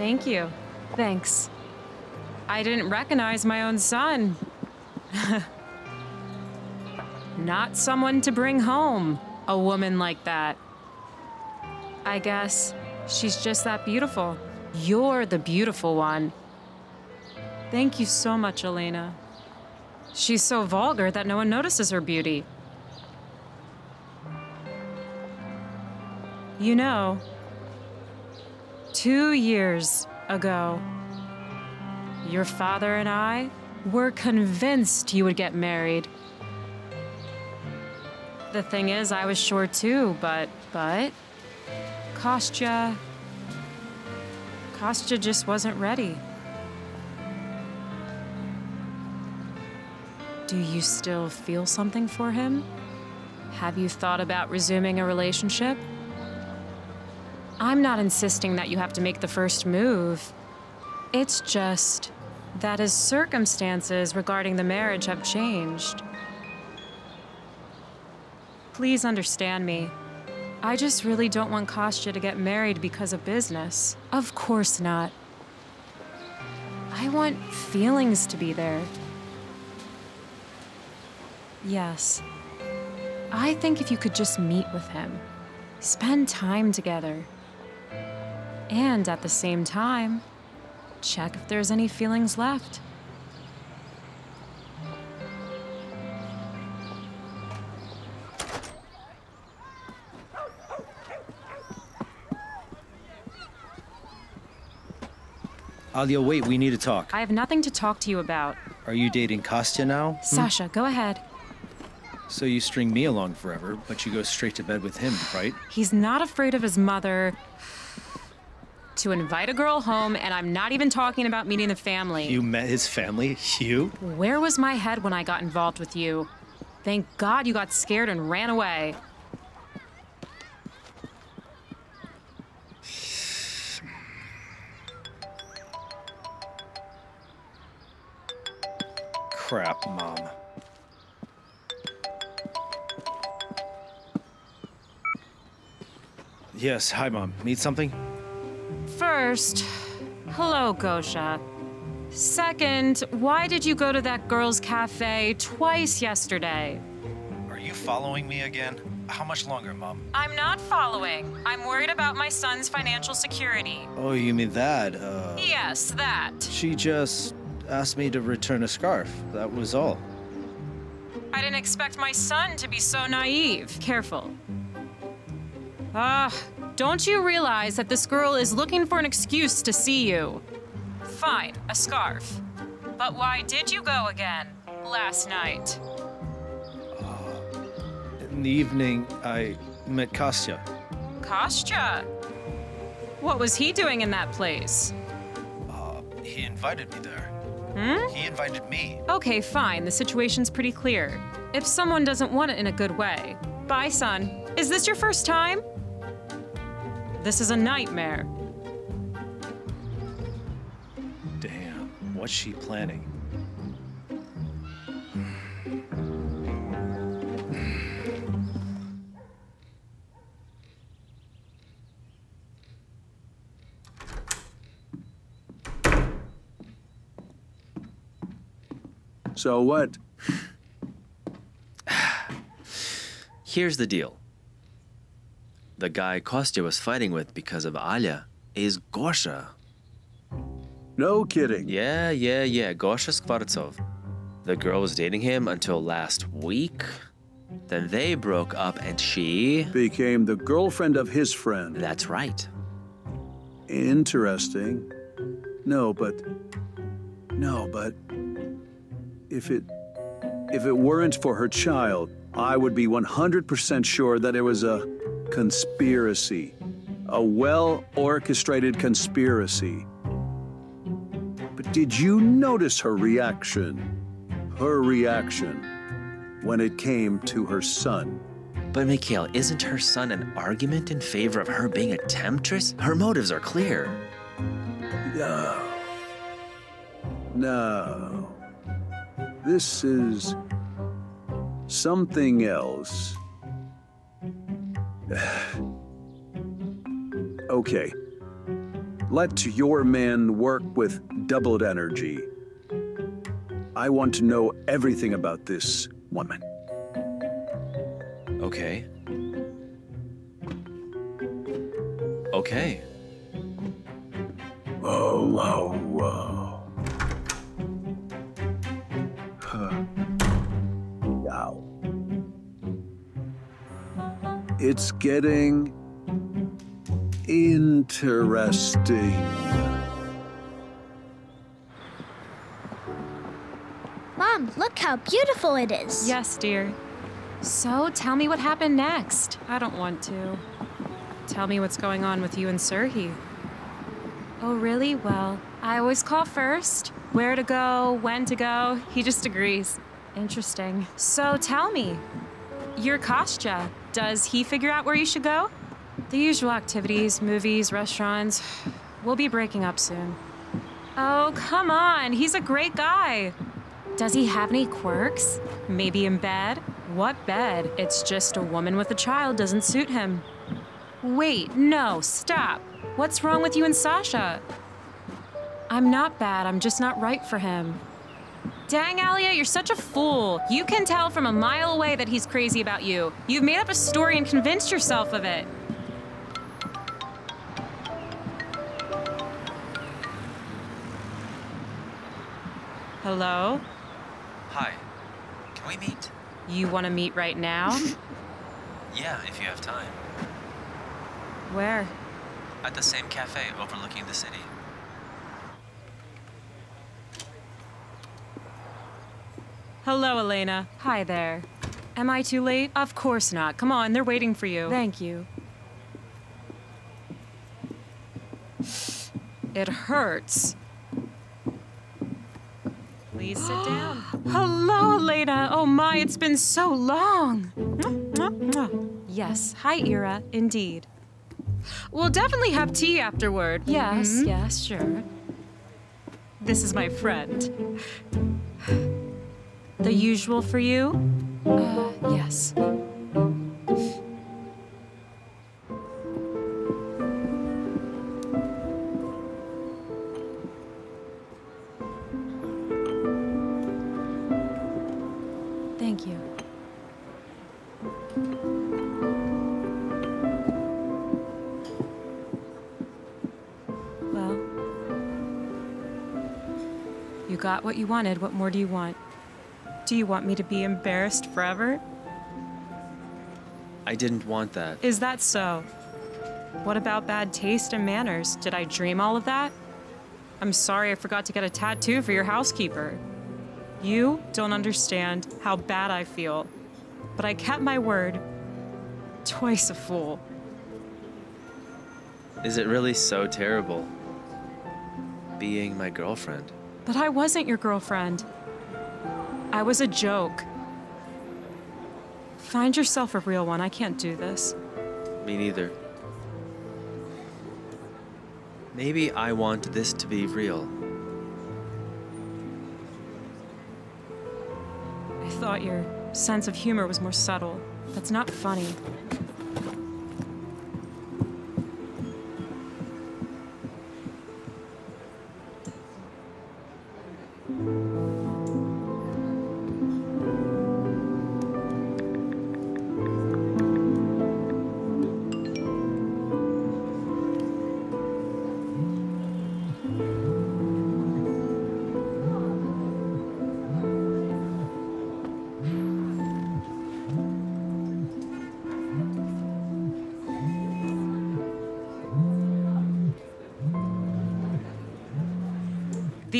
Thank you. Thanks. I didn't recognize my own son. Not someone to bring home, a woman like that. I guess she's just that beautiful. You're the beautiful one. Thank you so much, Elena. She's so vulgar that no one notices her beauty. You know, two years ago, your father and I were convinced you would get married. The thing is, I was sure too, but, but, Kostya, Kostya just wasn't ready. Do you still feel something for him? Have you thought about resuming a relationship? I'm not insisting that you have to make the first move. It's just that his circumstances regarding the marriage have changed. Please understand me. I just really don't want Kostya to get married because of business. Of course not. I want feelings to be there. Yes. I think if you could just meet with him, spend time together, and at the same time, check if there's any feelings left. Alia, wait, we need to talk. I have nothing to talk to you about. Are you dating Kostya now? Hmm? Sasha, go ahead. So you string me along forever, but you go straight to bed with him, right? He's not afraid of his mother to invite a girl home, and I'm not even talking about meeting the family. You met his family? You? Where was my head when I got involved with you? Thank God you got scared and ran away. Crap, Mom. Yes, hi, Mom. Need something? First, hello, Gosha. Second, why did you go to that girl's cafe twice yesterday? Are you following me again? How much longer, Mom? I'm not following. I'm worried about my son's financial security. Oh, you mean that? Uh, Yes, that. she just asked me to return a scarf. That was all. I didn't expect my son to be so naive. Careful. Ah, don't you realize that this girl is looking for an excuse to see you? Fine, a scarf. But why did you go again last night? In the evening, I met Kostya. Kostya. What was he doing in that place? Uh, he invited me there. Hmm? He invited me. Okay, fine. The situation's pretty clear. If someone doesn't want it in a good way. Bye, son. Is this your first time? This is a nightmare. Damn, what's she planning? So what? Here's the deal. The guy Kostya was fighting with because of Alia is Gosha. No kidding. Yeah, yeah, yeah, Gosha Skvartsov. The girl was dating him until last week. Then they broke up and she. Became the girlfriend of his friend. That's right. Interesting. No, but. No, but. If it. If it weren't for her child, I would be 100% sure that it was a conspiracy. A well orchestrated conspiracy. But did you notice her reaction? Her reaction when it came to her son. But Mikhail, isn't her son an argument in favor of her being a temptress? Her motives are clear. No. No. This is something else. okay. Let your men work with doubled energy. I want to know everything about this woman. Okay. Okay. Oh, oh, oh. It's getting interesting. Mom, look how beautiful it is. Yes, dear. So tell me what happened next. I don't want to. Tell me what's going on with you and Serhi. Oh, really? Well, I always call first. Where to go, when to go. He just agrees. Interesting. So tell me, your Kostya, does he figure out where you should go? The usual activities, movies, restaurants. We'll be breaking up soon. Oh, come on. He's a great guy. Does he have any quirks? Maybe in bed? What bed? It's just a woman with a child doesn't suit him. Wait, no, stop. What's wrong with you and Sasha? I'm not bad, I'm just not right for him. Dang, Alia, you're such a fool. You can tell from a mile away that he's crazy about you. You've made up a story and convinced yourself of it. Hello? Hi. Can we meet? You want to meet right now? Yeah, if you have time. Where? At the same cafe overlooking the city. Hello, Elena. Hi there. Am I too late? Of course not. Come on, they're waiting for you. Thank you. It hurts. Please sit down. Hello, Elena. Oh my, it's been so long. yes, hi, Ira. Indeed. We'll definitely have tea afterward. Yes, hmm? yes, sure. This is my friend. The usual for you? Uh, yes. Thank you. Well, you got what you wanted. What more do you want? Do you want me to be embarrassed forever? I didn't want that. Is that so? What about bad taste and manners? Did I dream all of that? I'm sorry I forgot to get a tattoo for your housekeeper. You don't understand how bad I feel, but I kept my word. Twice a fool. Is it really so terrible? Being my girlfriend. But I wasn't your girlfriend. I was a joke. Find yourself a real one. I can't do this. Me neither. Maybe I want this to be real. I thought your sense of humor was more subtle. That's not funny.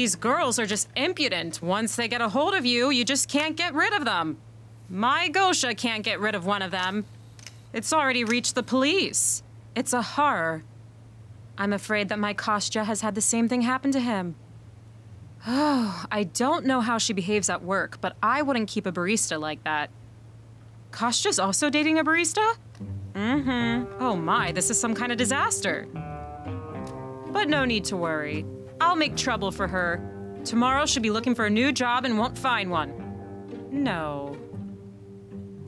These girls are just impudent. Once they get a hold of you, you just can't get rid of them. My Gosha can't get rid of one of them. It's already reached the police. It's a horror. I'm afraid that my Kostya has had the same thing happen to him. Oh, I don't know how she behaves at work, but I wouldn't keep a barista like that. Kostya's also dating a barista? Mm-hmm. Oh my, this is some kind of disaster. But no need to worry. I'll make trouble for her. Tomorrow she'll be looking for a new job and won't find one. No.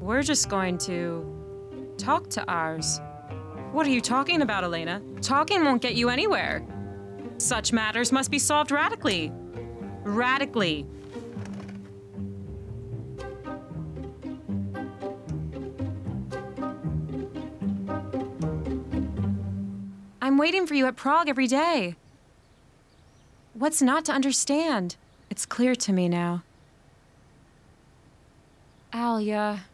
We're just going to talk to ours. What are you talking about, Elena? Talking won't get you anywhere. Such matters must be solved radically. Radically. I'm waiting for you at Prague every day. What's not to understand? It's clear to me now. Alia.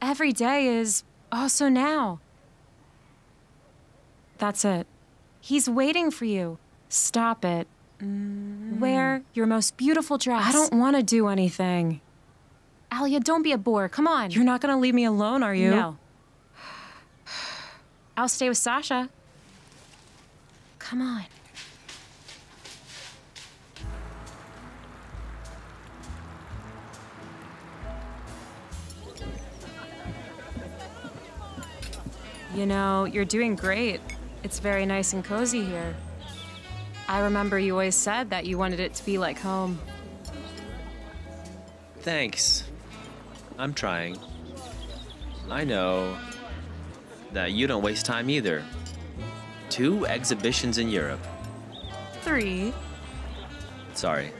Every day is also now. That's it. He's waiting for you. Stop it. Mm-hmm. Wear your most beautiful dress. I don't want to do anything. Alia, don't be a bore. Come on. You're not going to leave me alone, are you? No. I'll stay with Sasha. Come on. You know, you're doing great. It's very nice and cozy here. I remember you always said that you wanted it to be like home. Thanks. I'm trying. I know that you don't waste time either. Two exhibitions in Europe. Three. Sorry.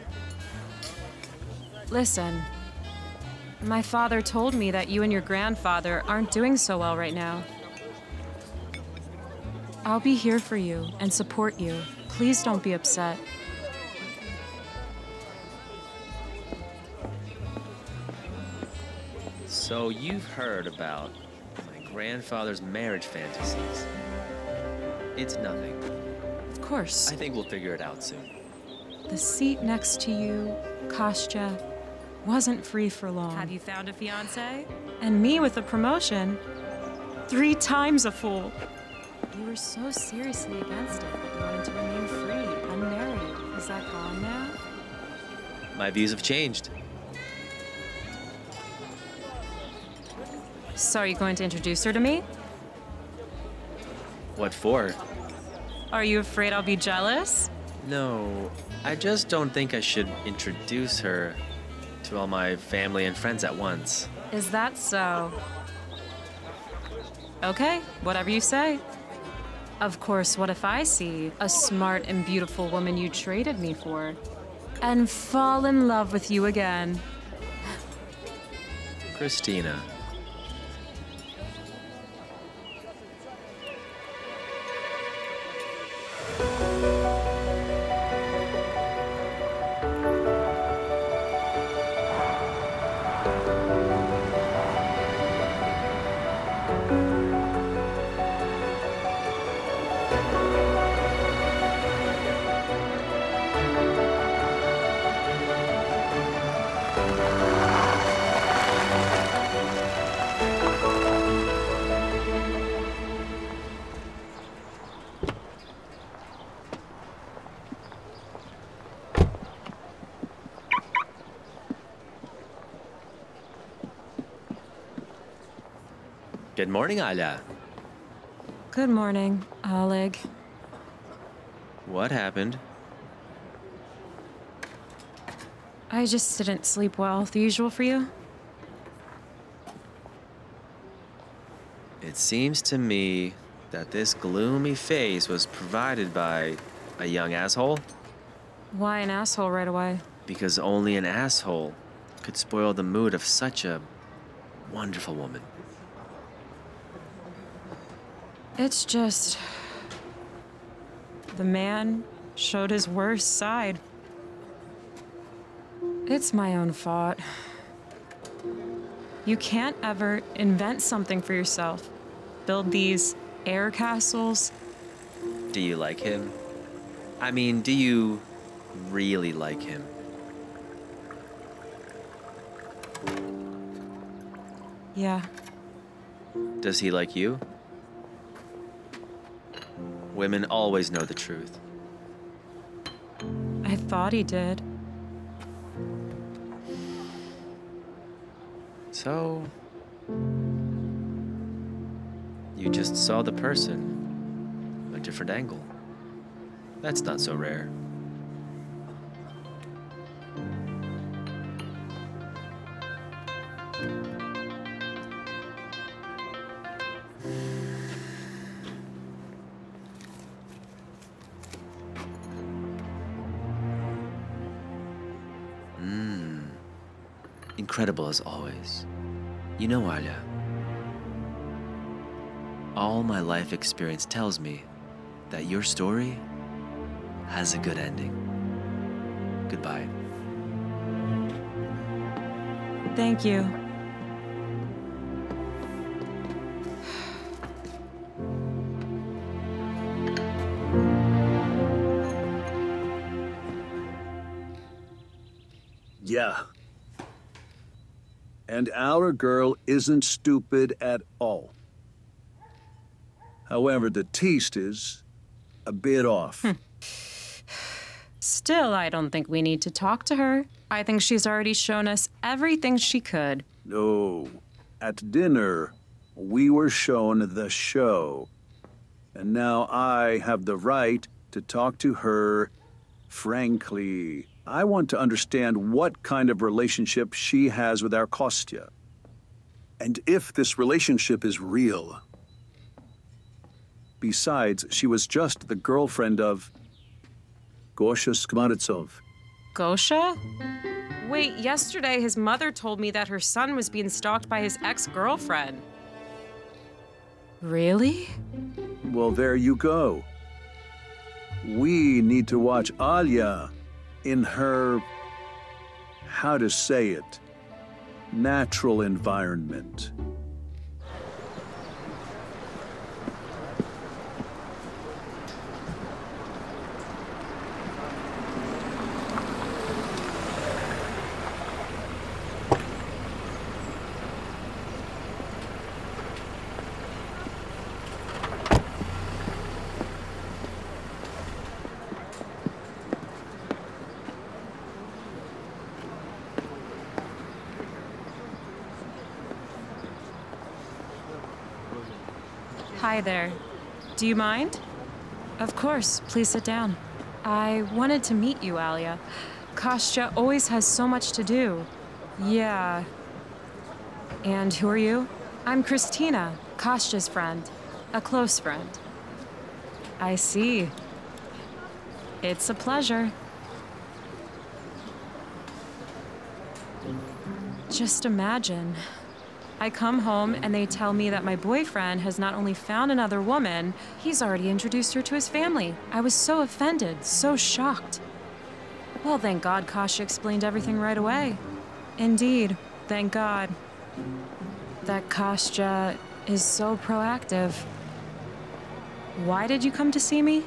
Listen. My father told me that you and your grandfather aren't doing so well right now. I'll be here for you and support you. Please don't be upset. So you've heard about my grandfather's marriage fantasies. It's nothing. Of course. I think we'll figure it out soon. The seat next to you, Kostya, wasn't free for long. Have you found a fiance? And me with a promotion. Three times a fool. You were so seriously against it that you wanted to remain free, unmarried. Is that gone now? My views have changed. So are you going to introduce her to me? What for? Are you afraid I'll be jealous? No, I just don't think I should introduce her to all my family and friends at once. Is that so? Okay, whatever you say. Of course, what if I see a smart and beautiful woman you traded me for and fall in love with you again? Christina. Morning, Alia. Good morning, Oleg. What happened? I just didn't sleep well. The usual for you? It seems to me that this gloomy face was provided by a young asshole Why an asshole right away? because only an asshole could spoil the mood of such a wonderful woman. It's just. The man showed his worst side. It's my own fault. You can't ever invent something for yourself. Build these air castles. Do you like him? I mean, do you really like him? Yeah, Does he like you? Women always know the truth. I thought he did. So. You just saw the person, a different angle. That's not so rare. Incredible as always. You know, Alia, all my life experience tells me that your story has a good ending. Goodbye. Thank you. Our girl isn't stupid at all. However, the taste is a bit off. Hmm. Still, I don't think we need to talk to her. I think she's already shown us everything she could. No. At dinner, we were shown the show. And now I have the right to talk to her frankly. I want to understand what kind of relationship she has with our Kostya. And if this relationship is real. Besides, she was just the girlfriend of Gosha Skmaritsov. Gosha? Wait, yesterday his mother told me that her son was being stalked by his ex girlfriend. Really? Well, there you go. We need to watch Alia in her, how to say it, natural environment. Hi there. Do you mind? Of course, please sit down. I wanted to meet you, Alia. Kostya always has so much to do. Yeah. And who are you? I'm Christina, Kostya's friend. A close friend. I see. It's a pleasure. Just imagine. I come home and they tell me that my boyfriend has not only found another woman, he's already introduced her to his family. I was so offended, so shocked. Well, thank God Kasha explained everything right away. Indeed, thank God. That Kasha is so proactive. Why did you come to see me?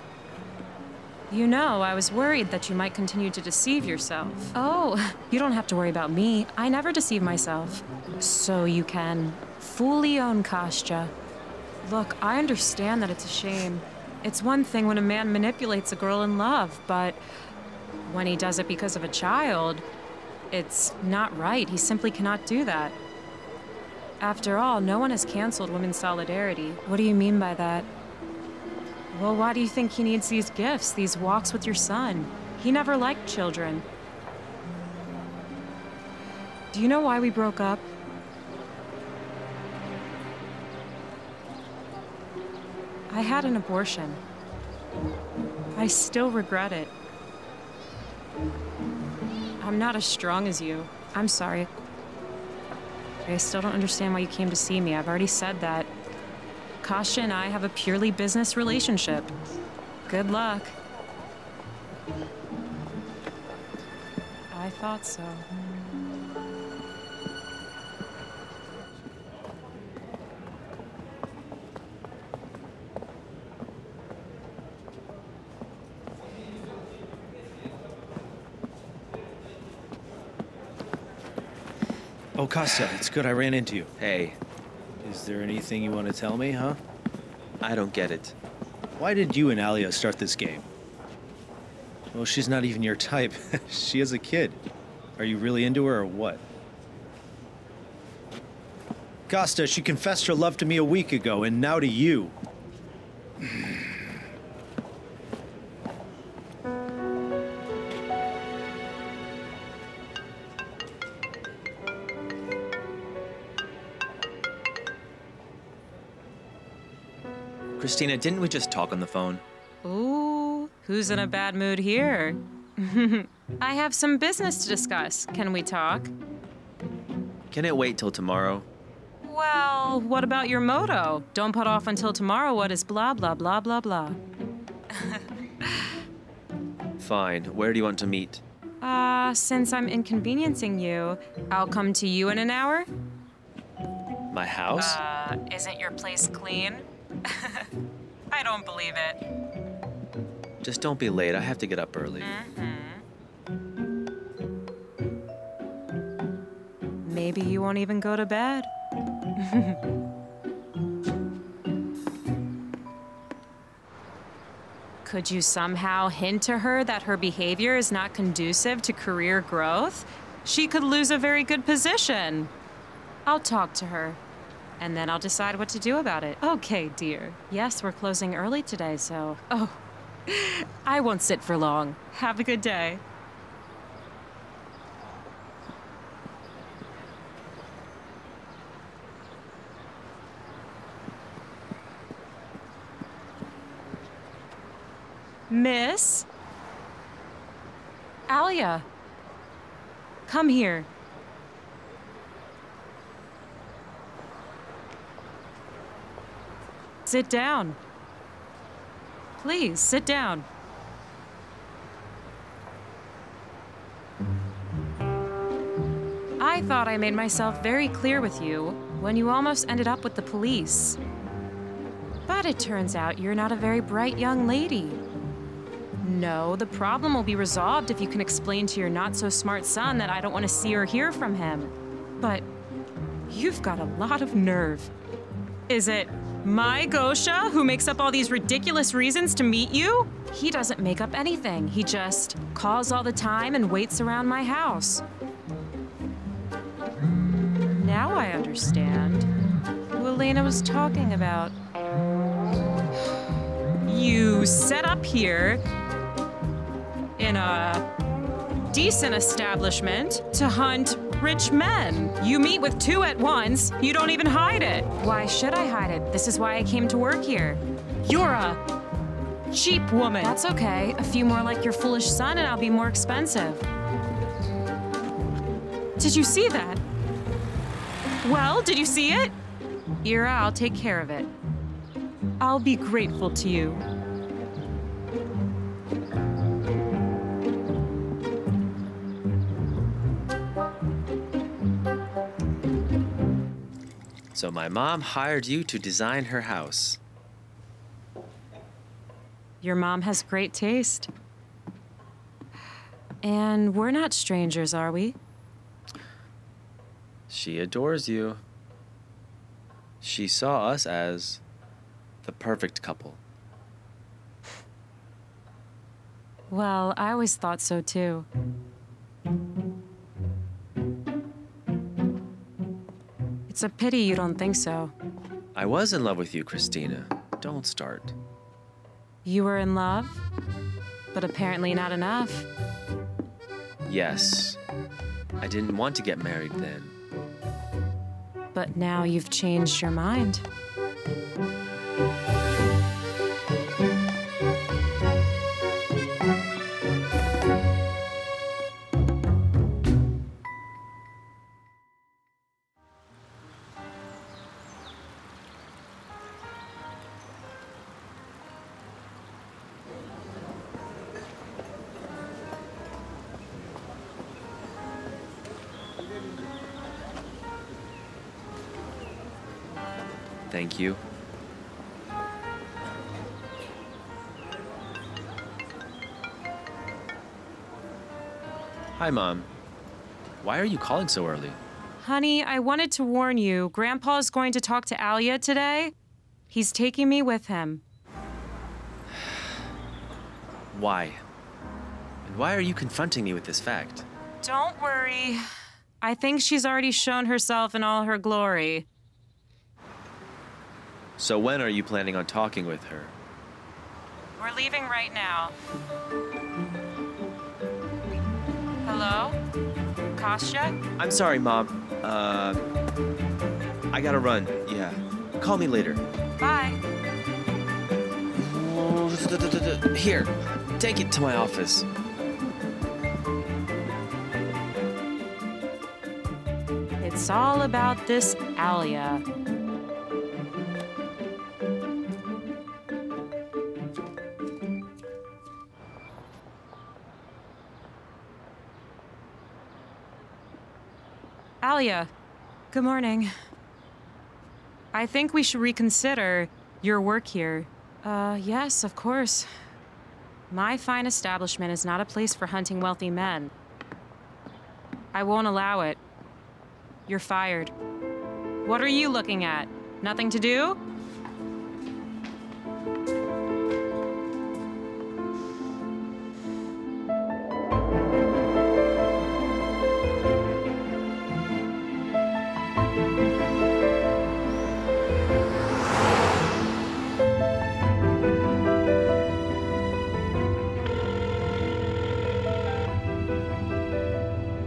You know, I was worried that you might continue to deceive yourself. Oh, you don't have to worry about me. I never deceive myself. So you can fully own Kostya. Look, I understand that it's a shame. It's one thing when a man manipulates a girl in love, but when he does it because of a child, it's not right. He simply cannot do that. After all, no one has canceled women's solidarity. What do you mean by that? Well, why do you think he needs these gifts, these walks with your son? He never liked children. Do you know why we broke up? I had an abortion. I still regret it. I'm not as strong as you. I'm sorry. I still don't understand why you came to see me. I've already said that. Kostya and I have a purely business relationship. Good luck. I thought so. Oh, Kostya, it's good I ran into you. Hey, Is there anything you want to tell me, huh? I don't get it. Why did you and Alia start this game? Well, she's not even your type. she has a kid. Are you really into her or what? Kostya, she confessed her love to me a week ago, and now to you. Christina, didn't we just talk on the phone? Ooh, who's in a bad mood here? I have some business to discuss. Can we talk? Can it wait till tomorrow? Well, what about your moto? Don't put off until tomorrow what is blah blah blah blah blah. Fine. Where do you want to meet? Uh, since I'm inconveniencing you, I'll come to you in an hour? My house? Uh, isn't your place clean? I don't believe it. Just don't be late. I have to get up early. Mm-hmm. Maybe you won't even go to bed. Could you somehow hint to her that her behavior is not conducive to career growth? She could lose a very good position. I'll talk to her, and then I'll decide what to do about it. Okay, dear. Yes, we're closing early today, so. Oh, I won't sit for long. Have a good day. Miss? Alia. Come here. Sit down. Please, sit down. I thought I made myself very clear with you when you almost ended up with the police. But it turns out you're not a very bright young lady. No, the problem will be resolved if you can explain to your not so smart son that I don't want to see or hear from him. But you've got a lot of nerve. Is it my Gosha who makes up all these ridiculous reasons to meet you? He doesn't make up anything. He just calls all the time and waits around my house. Now I understand who Elena was talking about. You set up here in a decent establishment to hunt rich men. You meet with two at once. You don't even hide it. Why should I hide it? This is why I came to work here. You're a cheap woman. That's okay. A few more like your foolish son, and I'll be more expensive. Did you see that? Well, did you see it? Ira, I'll take care of it. I'll be grateful to you. So my mom hired you to design her house. Your mom has great taste. And we're not strangers, are we? She adores you. She saw us as the perfect couple. Well, I always thought so too. It's a pity you don't think so. I was in love with you, Christina. Don't start. You were in love, but apparently not enough. Yes. I didn't want to get married then. But now you've changed your mind. Thank you. Hi, Mom. Why are you calling so early? Honey, I wanted to warn you. Grandpa's going to talk to Alia today. He's taking me with him. Why? And why are you confronting me with this fact? Don't worry. I think she's already shown herself in all her glory. So when are you planning on talking with her? We're leaving right now. Hello? Kostya? I'm sorry, Mom. Uh, I gotta run. Yeah. Call me later. Bye. Here, take it to my office. It's all about this Alia. Alia, good morning. I think we should reconsider your work here. Uh, yes, of course. My fine establishment is not a place for hunting wealthy men. I won't allow it. You're fired. What are you looking at? Nothing to do?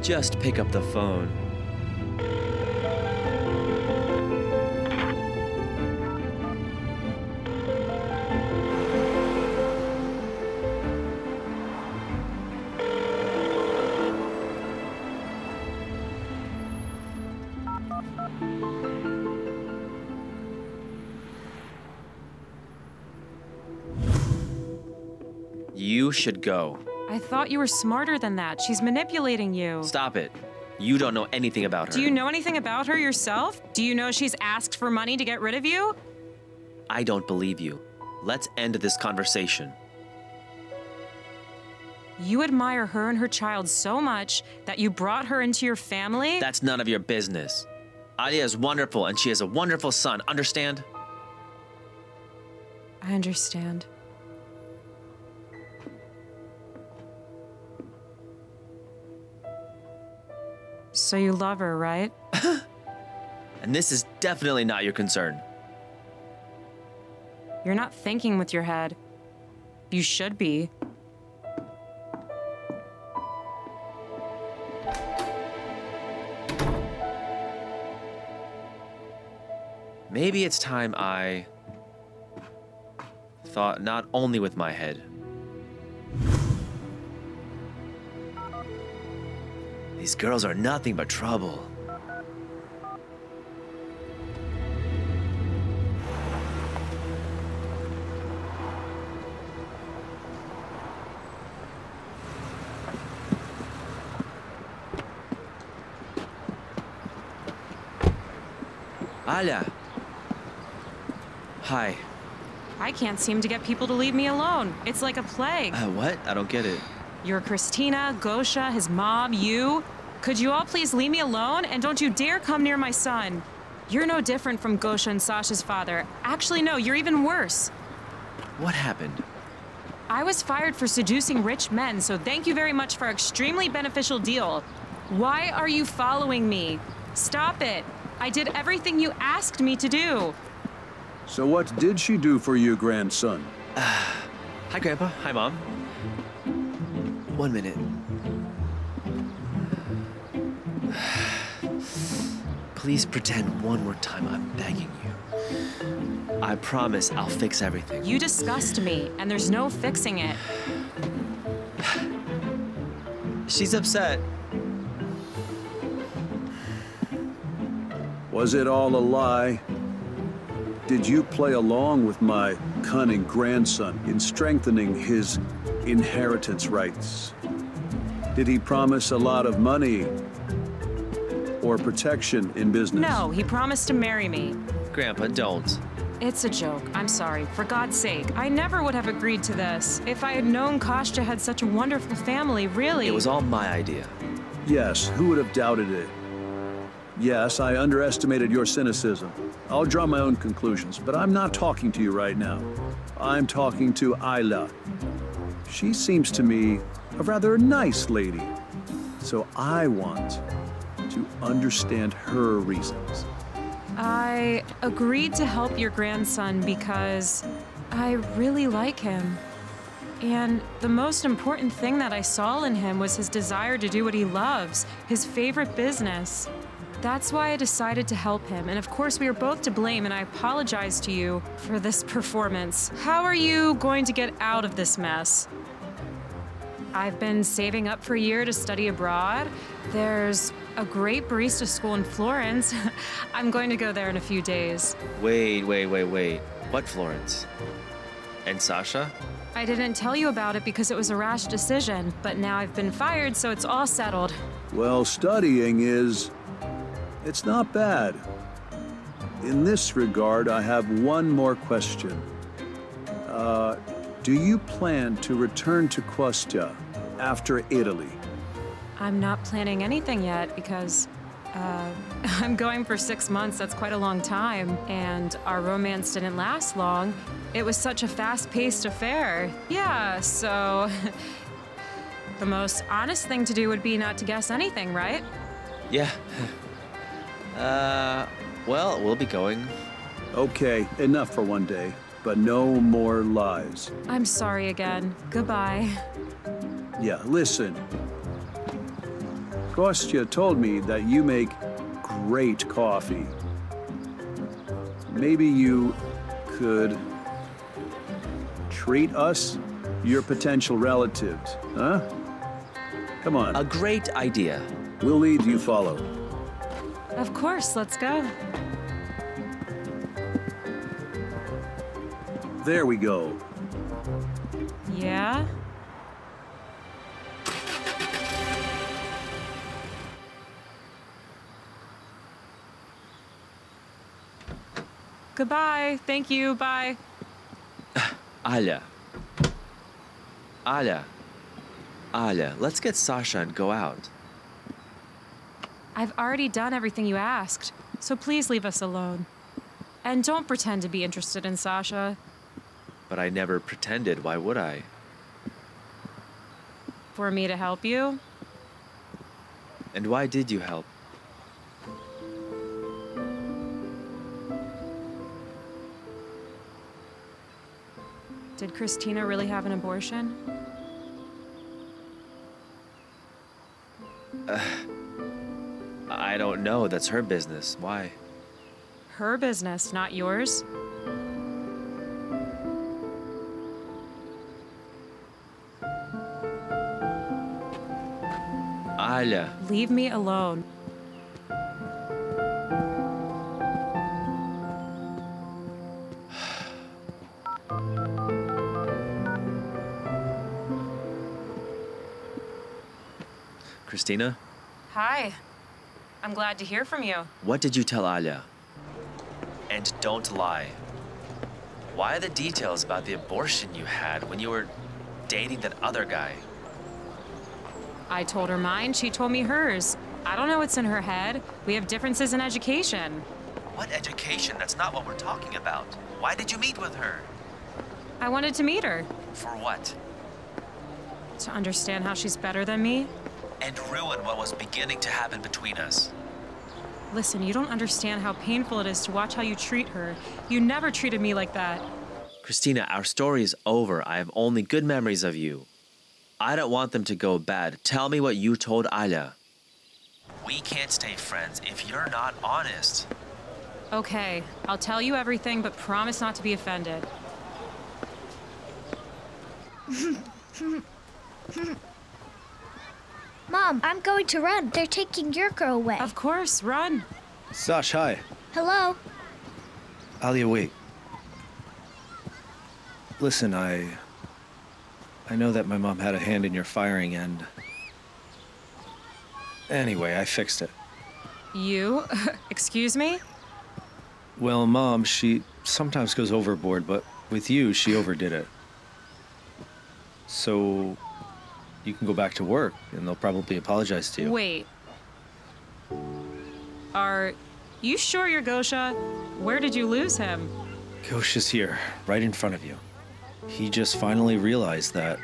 Just pick up the phone. You should go. I thought you were smarter than that. She's manipulating you. Stop it. You don't know anything about her. Do you know anything about her yourself? Do you know she's asked for money to get rid of you? I don't believe you. Let's end this conversation. You admire her and her child so much that you brought her into your family? That's none of your business. Alia is wonderful and she has a wonderful son, understand? I understand. So you love her, right? And this is definitely not your concern. You're not thinking with your head. You should be. Maybe it's time I thought not only with my head. These girls are nothing but trouble. Alia. Hi. I can't seem to get people to leave me alone. It's like a plague. Uh, what? I don't get it. You're Christina, Gosha, his mom, you. Could you all please leave me alone and don't you dare come near my son? You're no different from Gosha and Sasha's father. Actually, no, you're even worse. What happened? I was fired for seducing rich men, so thank you very much for our extremely beneficial deal. Why are you following me? Stop it. I did everything you asked me to do. So what did she do for you, grandson? Hi, Grandpa. Hi, Mom. One minute. Please pretend one more time I'm begging you. I promise I'll fix everything. You disgust me, and there's no fixing it. She's upset. Was it all a lie? Did you play along with my cunning grandson in strengthening his inheritance rights? Did he promise a lot of money or protection in business? No, he promised to marry me. Grandpa, don't. It's a joke. I'm sorry. For God's sake, I never would have agreed to this. If I had known Kostya had such a wonderful family, really. It was all my idea. Yes, who would have doubted it? Yes, I underestimated your cynicism. I'll draw my own conclusions, but I'm not talking to you right now. I'm talking to Ayla. She seems to me a rather nice lady, so I want to understand her reasons. I agreed to help your grandson because I really like him. And the most important thing that I saw in him was his desire to do what he loves, his favorite business. That's why I decided to help him, and of course, we are both to blame, and I apologize to you for this performance. How are you going to get out of this mess? I've been saving up for a year to study abroad. There's a great barista school in Florence. I'm going to go there in a few days. Wait, wait, wait, wait. What Florence? And Sasha? I didn't tell you about it because it was a rash decision, but now I've been fired, so it's all settled. Well, studying is. It's not bad. In this regard, I have one more question. Uh, do you plan to return to Kostya after Italy? I'm not planning anything yet because uh, I'm going for six months. That's quite a long time. And our romance didn't last long. It was such a fast paced affair. Yeah, so. the most honest thing to do would be not to guess anything, right? Yeah. uh, well, we'll be going. Okay, enough for one day, but no more lies. I'm sorry again. Goodbye. Yeah, listen. Kostya told me that you make great coffee. Maybe you could treat us, your potential relatives, huh? Come on. A great idea. We'll lead, you follow. Of course, let's go. There we go. Yeah? Goodbye. Thank you. Bye. Alia. Alia. Alia, let's get Sasha and go out. I've already done everything you asked, so please leave us alone. And don't pretend to be interested in Sasha. But I never pretended. Why would I? For me to help you? And why did you help? Did Christina really have an abortion? Don't know. That's her business. Why? Her business, not yours. Alia. Leave me alone. Christina, Hi. I'm glad to hear from you. what did you tell Alia? And don't lie. Why the details about the abortion you had when you were dating that other guy? I told her mine, she told me hers. I don't know what's in her head. We have differences in education. What education? That's not what we're talking about. Why did you meet with her? I wanted to meet her For what? to understand how she's better than me. And ruin what was beginning to happen between us. Listen, you don't understand how painful it is to watch how you treat her. You never treated me like that. Christina, our story is over. I have only good memories of you. I don't want them to go bad. Tell me what you told Alia. We can't stay friends if you're not honest. Okay, I'll tell you everything, but promise not to be offended. Mom, I'm going to run. They're taking Yurko away. Of course, run. Sash, hi. Hello? Alia, wait. Listen, I. I know that my mom had a hand in your firing, and. Anyway, I fixed it. You? Excuse me? Well, Mom, she sometimes goes overboard, but with you, she overdid it. So. You can go back to work, and they'll probably apologize to you. Wait. Are you sure you're Gosha? Where did you lose him? Gosha's here, right in front of you. He just finally realized that.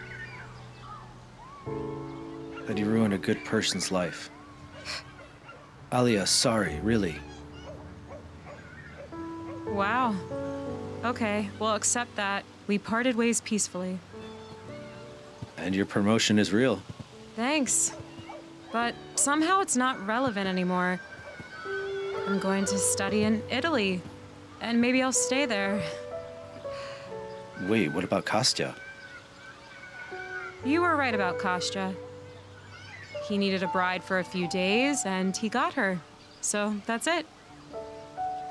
that he ruined a good person's life. Alia, sorry, really. Wow. Okay, we'll accept that. We parted ways peacefully. And your promotion is real. Thanks. But somehow it's not relevant anymore. I'm going to study in Italy, and maybe I'll stay there. Wait, what about Kostya? You were right about Kostya. He needed a bride for a few days, and he got her. So that's it.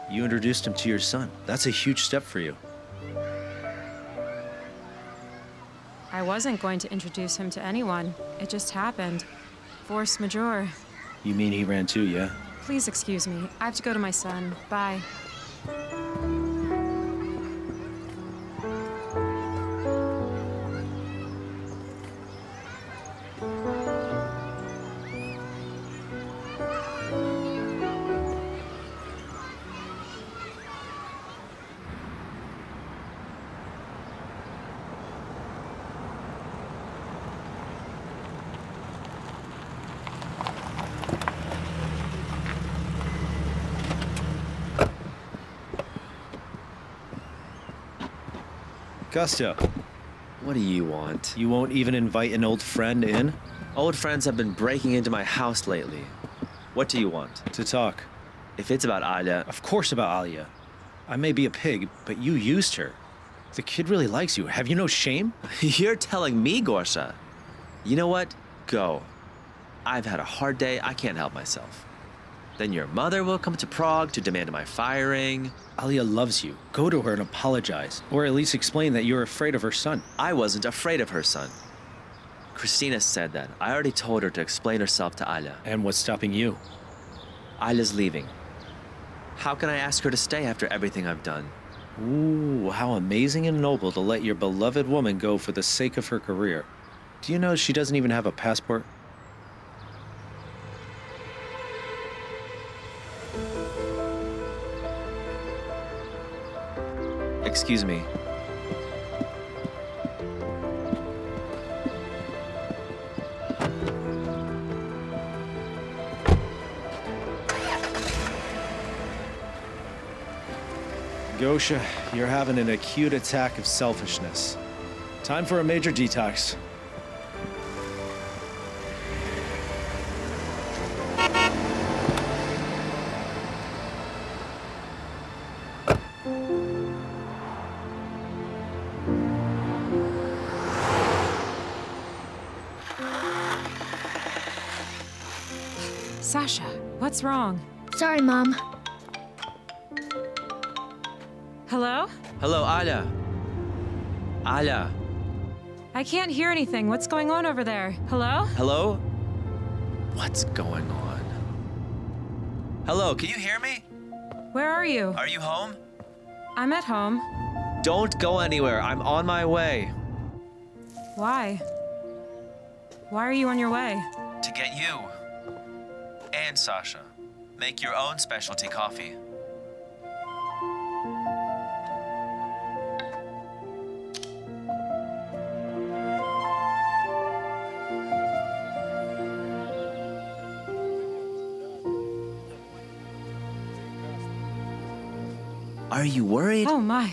You introduced him to your son. That's a huge step for you. I wasn't going to introduce him to anyone. It just happened. Force majeure. You mean he ran too, yeah? Please excuse me. I have to go to my son. Bye. Gusto, What do you want? you won't even invite an old friend in Old friends have been breaking into my house lately. What do you want? to talk? If it's about Alia, Of course about Alia. I may be a pig, but you used her. The kid really likes you. Have you no shame? you're telling me, Gosha. You know what? Go. I've had a hard day. I can't help myself. Then your mother will come to Prague to demand my firing. Alia loves you. Go to her and apologize, or at least explain that you're afraid of her son. I wasn't afraid of her son. Christina said that. I already told her to explain herself to Alia. And what's stopping you? Alia's leaving. How can I ask her to stay after everything I've done? Ooh, how amazing and noble to let your beloved woman go for the sake of her career. Do you know she doesn't even have a passport? Excuse me. Gosha, you're having an acute attack of selfishness. Time for a major detox. What's wrong? Sorry, Mom. Hello? Hello, Alia. Alia. I can't hear anything. What's going on over there? Hello? Hello? What's going on? Hello, can you hear me? Where are you? Are you home? I'm at home. Don't go anywhere. I'm on my way Why? Why are you on your way? to get you. And Sasha. Make your own specialty coffee. Are you worried? Oh my.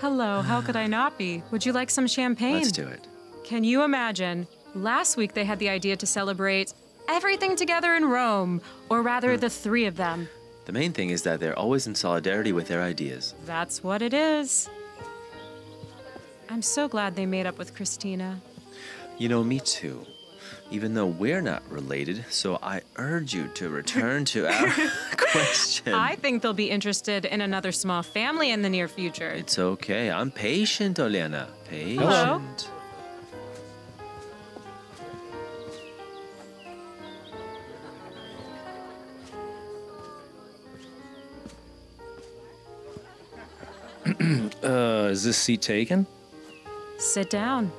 Hello, how could I not be? Would you like some champagne? Let's do it. Can you imagine? Last week they had the idea to celebrate everything together in Rome, or rather, the three of them. The main thing is that they're always in solidarity with their ideas. That's what it is. I'm so glad they made up with Christina. You know, me too. Even though we're not related, so I urge you to return to our question. I think they'll be interested in another small family in the near future. It's okay. I'm patient, Olena. Patient. Hello. Uh, is this seat taken? Sit down.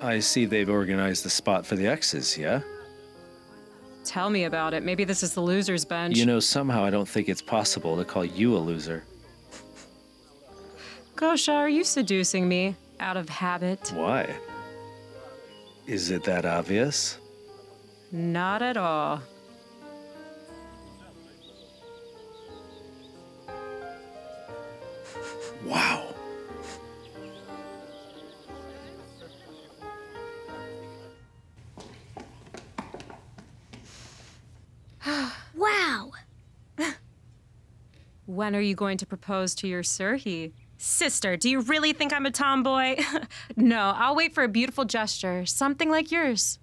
I see they've organized the spot for the X's, yeah? Tell me about it. Maybe this is the loser's bench. You know, somehow I don't think it's possible to call you a loser. Gosha, are you seducing me out of habit? Why? Is it that obvious? Not at all. Wow. Wow. When are you going to propose to your Surhi? Sister, do you really think I'm a tomboy? no, I'll wait for a beautiful gesture, something like yours.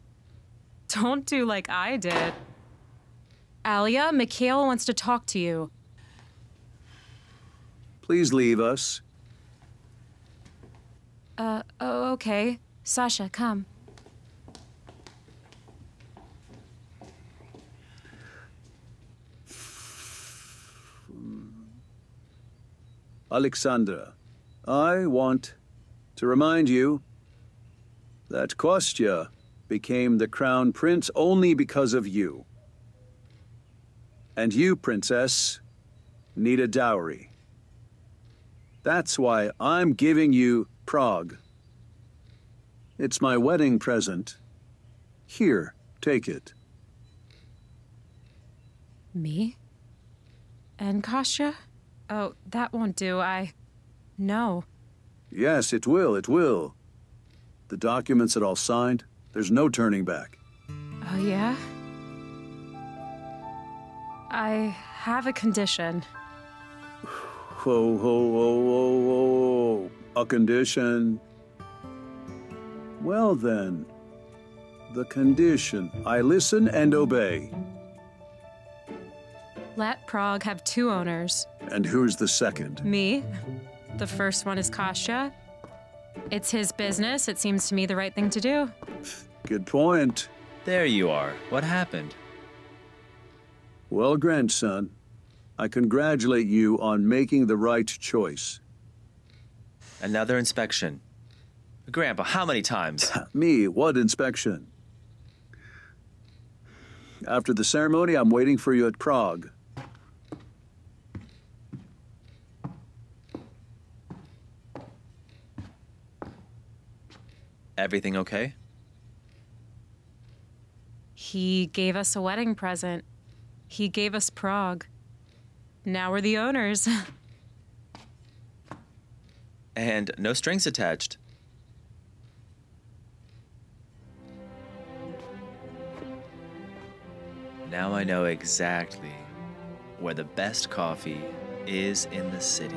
Don't do like I did. Alia, Mikhail wants to talk to you. Please leave us. Uh, oh, okay. Sasha, come. Alexandra, I want to remind you that Kostya became the crown prince only because of you. And you, princess, need a dowry. That's why I'm giving you Prague. It's my wedding present. Here, take it. Me? And Kostya? Oh, that won't do. I. No. Yes, it will, it will. The documents are all signed. There's no turning back. Oh, yeah? I have a condition. Whoa, whoa, whoa, whoa, whoa. A condition. Well then, the condition. I listen and obey. Let Prague have two owners. And who's the second? Me. The first one is Kostya. It's his business. It seems to me the right thing to do. Good point. There you are. What happened? Well, grandson, I congratulate you on making the right choice. Another inspection. Grandpa, how many times? Me, what inspection? After the ceremony, I'm waiting for you at Prague. Everything okay? He gave us a wedding present. He gave us Prague. Now we're the owners. And no strings attached. Now I know exactly where the best coffee is in the city.